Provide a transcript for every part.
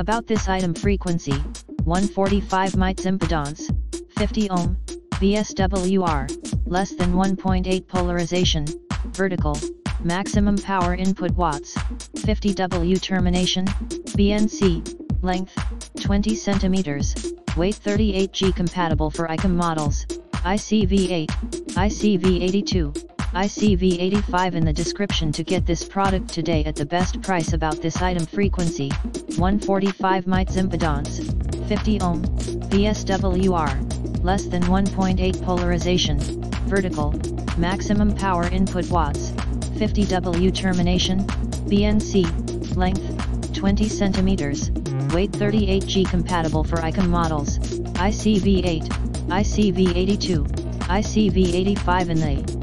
About this item frequency, 145 mites impedance, 50 ohm, VSWR, less than 1.8 polarization, vertical, maximum power input watts, 50 W termination, BNC, length, 20 centimeters, weight 38G compatible for ICOM models, ICV8, ICV82, ICV85 in the description to get this product today at the best price about this item frequency, 145 mites impedance, 50 ohm, VSWR, less than 1.8 polarization, vertical, maximum power input watts, 50 W termination, BNC, length, 20 centimeters, weight 38G compatible for ICOM models, ICV8, ICV82, ICV85 in the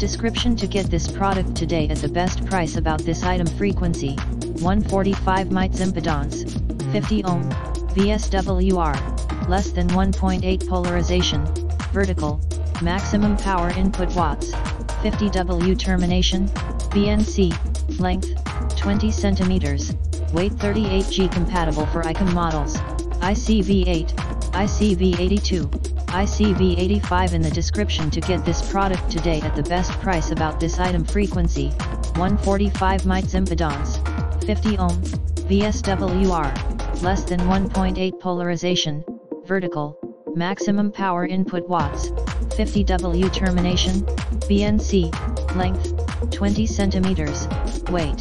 Description to get this product today at the best price about this item frequency, 145 mites impedance, 50 ohm, VSWR, less than 1.8 polarization, vertical, maximum power input watts, 50 W termination, BNC, length, 20 centimeters, weight 38G compatible for ICOM models, ICV8, ICV82, ICV85 in the description to get this product today at the best price about this item frequency, 145 mites impedance, 50 ohm, VSWR, less than 1.8 polarization, vertical, maximum power input watts, 50 W termination, BNC, length, 20 centimeters, weight,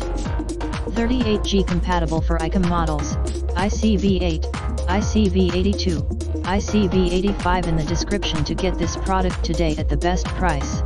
38G compatible for ICOM models, ICV8, ICV82, ICV85 in the description to get this product today at the best price.